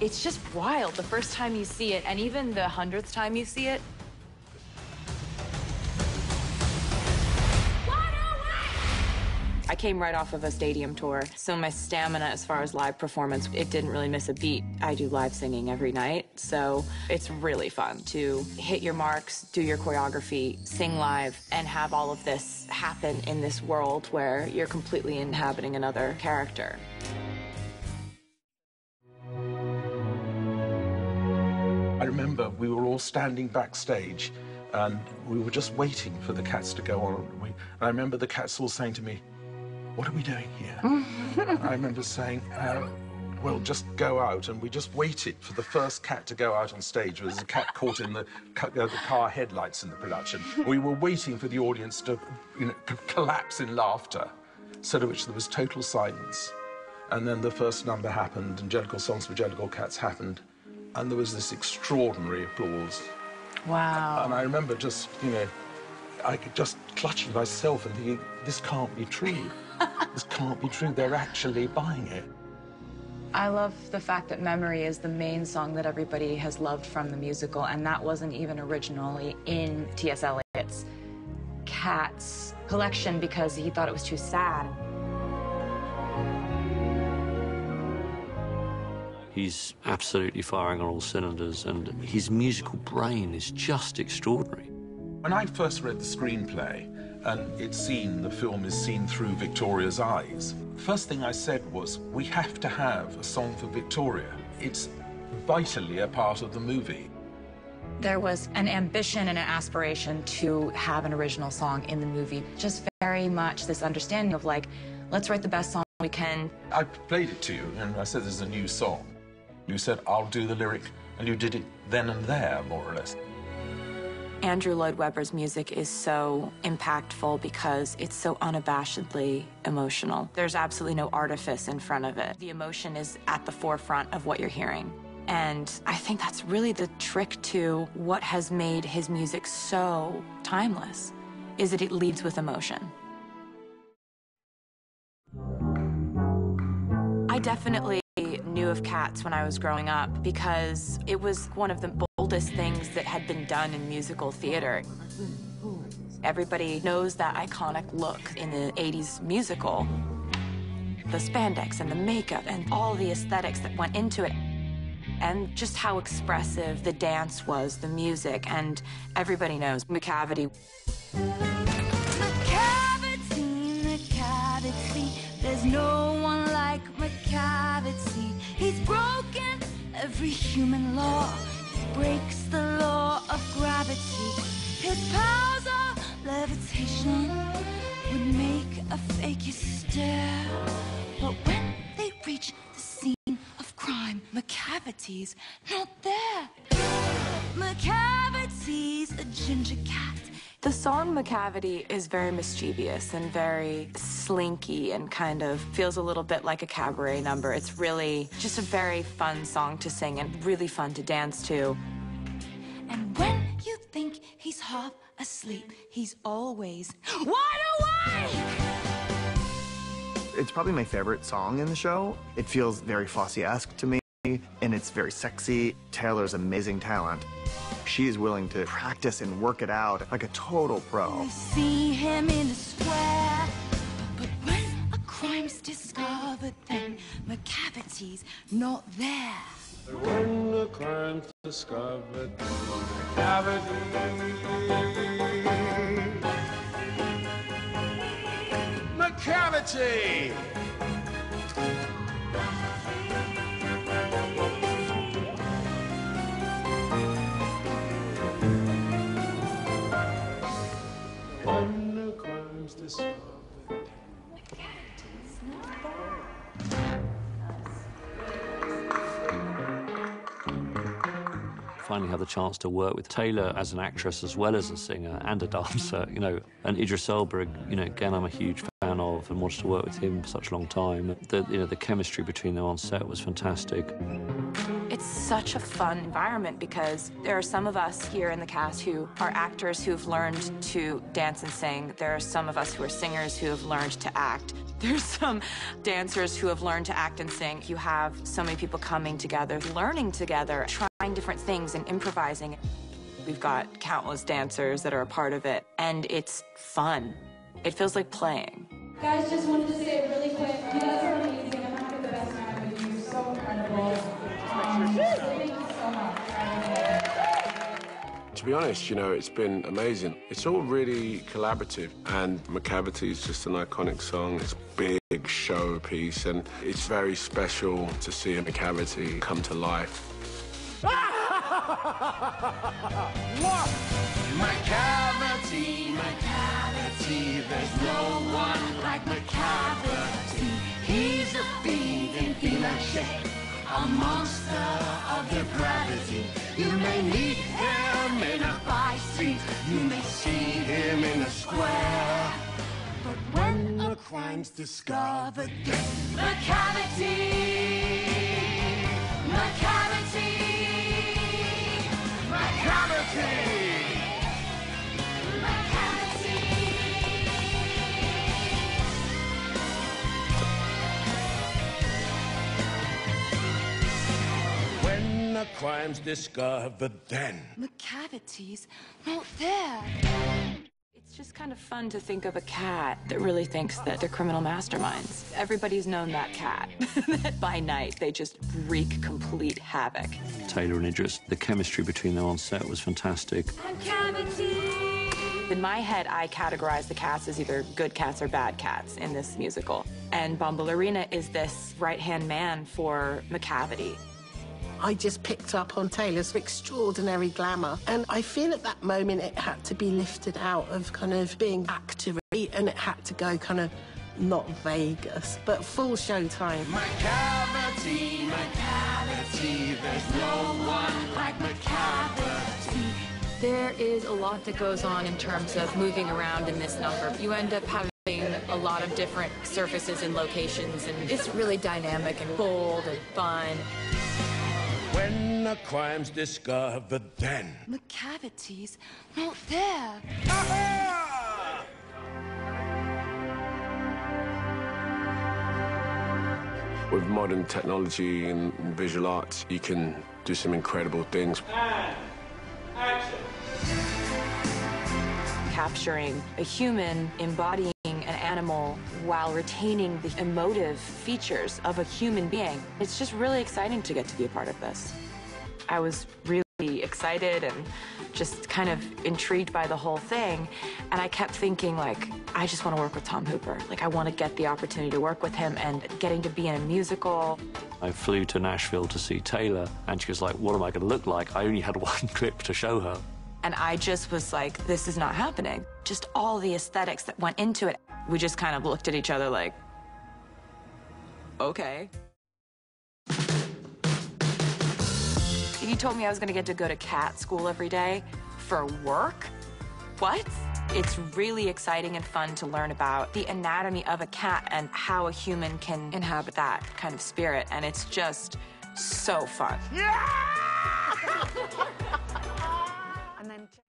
It's just wild the first time you see it, and even the hundredth time you see it. I came right off of a stadium tour, so my stamina as far as live performance, it didn't really miss a beat. I do live singing every night, so it's really fun to hit your marks, do your choreography, sing live, and have all of this happen in this world where you're completely inhabiting another character. I remember we were all standing backstage and we were just waiting for the cats to go on. We, and I remember the cats all saying to me, what are we doing here? I remember saying, uh, well, just go out. And we just waited for the first cat to go out on stage. There was a cat caught in the, uh, the car headlights in the production. We were waiting for the audience to you know, collapse in laughter, so to which there was total silence. And then the first number happened, and Jellicle Songs for Jellicle Cats happened, and there was this extraordinary applause. Wow. And I remember just, you know, I could just clutching myself and thinking, this can't be true. this can't be true. They're actually buying it. I love the fact that Memory is the main song that everybody has loved from the musical, and that wasn't even originally in T.S. Eliot's Cats collection because he thought it was too sad. He's absolutely firing on all cylinders, and his musical brain is just extraordinary. When I first read the screenplay, and it's seen, the film is seen through Victoria's eyes, first thing I said was, we have to have a song for Victoria. It's vitally a part of the movie. There was an ambition and an aspiration to have an original song in the movie. Just very much this understanding of like, let's write the best song we can. I played it to you, and I said there's a new song. You said, I'll do the lyric, and you did it then and there, more or less. Andrew Lloyd Webber's music is so impactful because it's so unabashedly emotional. There's absolutely no artifice in front of it. The emotion is at the forefront of what you're hearing. And I think that's really the trick to what has made his music so timeless, is that it leads with emotion. I definitely of Cats when I was growing up because it was one of the boldest things that had been done in musical theater. Everybody knows that iconic look in the 80s musical. The spandex and the makeup and all the aesthetics that went into it. And just how expressive the dance was, the music, and everybody knows Macavity. Macavity, Macavity, there's no one like Macavity. Every human law. Breaks the law of gravity. His powers of levitation would make a fakir stare. But when they reach the scene of crime, Macavity's not there. Macavity's a ginger cat. The song Macavity is very mischievous and very slinky and kind of feels a little bit like a cabaret number. It's really just a very fun song to sing and really fun to dance to. And when you think he's half asleep, he's always wide awake! It's probably my favorite song in the show. It feels very Fosse-esque to me, and it's very sexy. Taylor's amazing talent. She is willing to practice and work it out like a total pro. We see him in the square, but when a crime's discovered, then Macavity's not there. When the crime's discovered. Macavity! When finally have the chance to work with Taylor as an actress as well as a singer and a dancer, you know, and Idris Elba, you know, again, I'm a huge fan of and wanted to work with him for such a long time. The, you know, the chemistry between them on set was fantastic. It's such a fun environment because there are some of us here in the cast who are actors who've learned to dance and sing. There are some of us who are singers who have learned to act. There's some dancers who have learned to act and sing. You have so many people coming together, learning together, trying different things and improvising. We've got countless dancers that are a part of it, and it's fun. It feels like playing. Guys, just wanted to say really quick, you guys are amazing. I'm having the best time with you. You're so incredible. Um, thank you so much. To be honest, you know, it's been amazing. It's all really collaborative, and Macavity is just an iconic song. It's a big showpiece, and it's very special to see a Macavity come to life. Macavity, there's no one like. He's a fiend in a monster of depravity. You may meet him in a by street, you may see him in a square. But when a crime's discovered, Macavity. When a crime's discovered, then. Macavity's not there. It's just kind of fun to think of a cat that really thinks that they're criminal masterminds. Everybody's known that cat. that by night they just wreak complete havoc. Taylor and Idris, the chemistry between them on set was fantastic. In my head, I categorize the cats as either good cats or bad cats in this musical. And Bombalurina is this right hand man for Macavity. I just picked up on Taylor's extraordinary glamour. And I feel at that moment it had to be lifted out of kind of being actory and it had to go kind of not Vegas, but full showtime. Macavity, Macavity, there's no one like Macavity. There is a lot that goes on in terms of moving around in this number. You end up having a lot of different surfaces and locations, and it's really dynamic and bold and fun. When a crime's discovered, then. Macavity's not there. With modern technology and visual arts, you can do some incredible things. Capturing a human embodying an animal while retaining the emotive features of a human being. It's just really exciting to get to be a part of this. I was really excited and just kind of intrigued by the whole thing. And I kept thinking, like, I just want to work with Tom Hooper. Like, I want to get the opportunity to work with him and getting to be in a musical. I flew to Nashville to see Taylor, and she was like, What am I going to look like? I only had one clip to show her. And I just was like, this is not happening. Just all the aesthetics that went into it. We just kind of looked at each other like, okay. You told me I was gonna get to go to cat school every day for work? What? It's really exciting and fun to learn about the anatomy of a cat and how a human can inhabit that kind of spirit. And it's just so fun. Yeah! And then.